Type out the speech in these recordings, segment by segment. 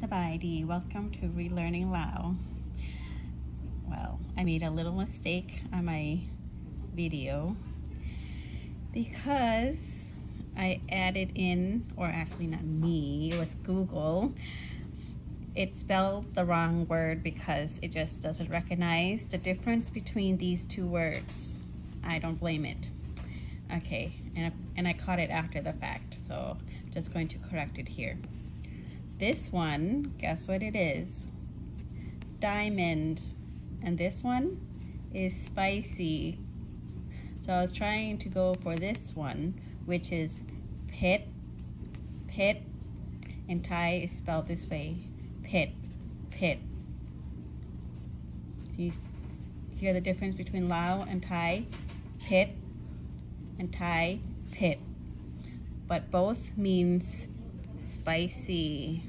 Sabadi, welcome to Relearning Lao. Well, I made a little mistake on my video because I added in, or actually not me, it was Google. It spelled the wrong word because it just doesn't recognize the difference between these two words. I don't blame it. Okay, and I, and I caught it after the fact, so I'm just going to correct it here. This one, guess what it is? Diamond. And this one is spicy. So I was trying to go for this one, which is pit, pit, and Thai is spelled this way, pit, pit. Do you hear the difference between Lao and Thai? Pit and Thai, pit. But both means spicy.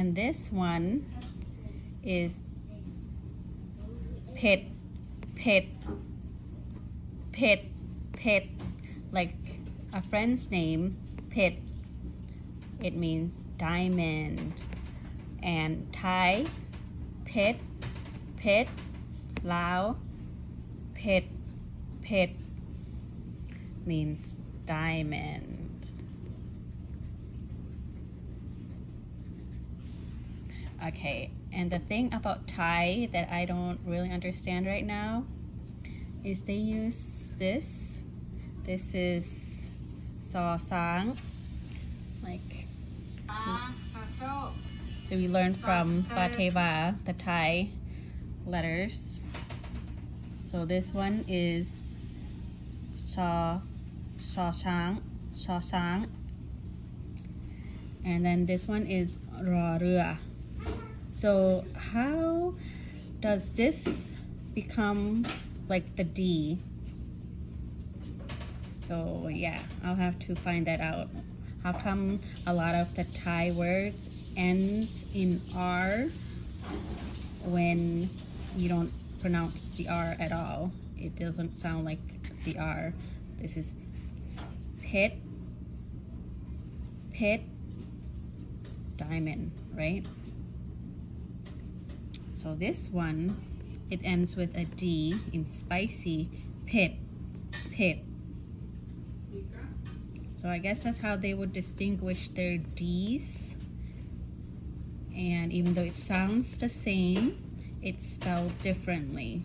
And this one is pit, pit, pit, pit, like a friend's name, pit. It means diamond. And Thai, pit, pit, Lao, pit, pit means diamond. Okay, and the thing about Thai that I don't really understand right now is they use this. This is saw sang, like. So we learned from Bateva, the Thai letters. So this one is saw Shawshank, sang, And then this one is Rarua. So how does this become like the D? So yeah, I'll have to find that out. How come a lot of the Thai words ends in R when you don't pronounce the R at all? It doesn't sound like the R. This is pit, pit, diamond, right? So this one, it ends with a D in spicy, pip, pip. So I guess that's how they would distinguish their D's. And even though it sounds the same, it's spelled differently.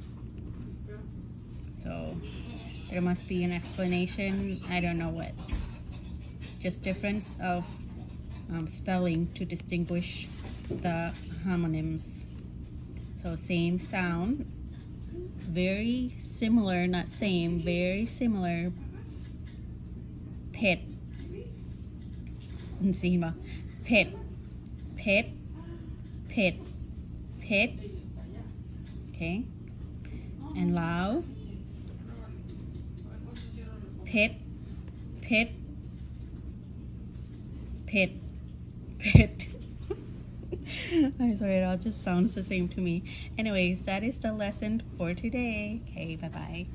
So there must be an explanation. I don't know what. Just difference of um, spelling to distinguish the homonyms. So same sound, very similar, not same, very similar. Pit. See ma? Uh, pit. Pit. Pit. Pit. Okay. And Lao pit, pit, pit, pit. I'm sorry, it all just sounds the same to me. Anyways, that is the lesson for today. Okay, bye-bye.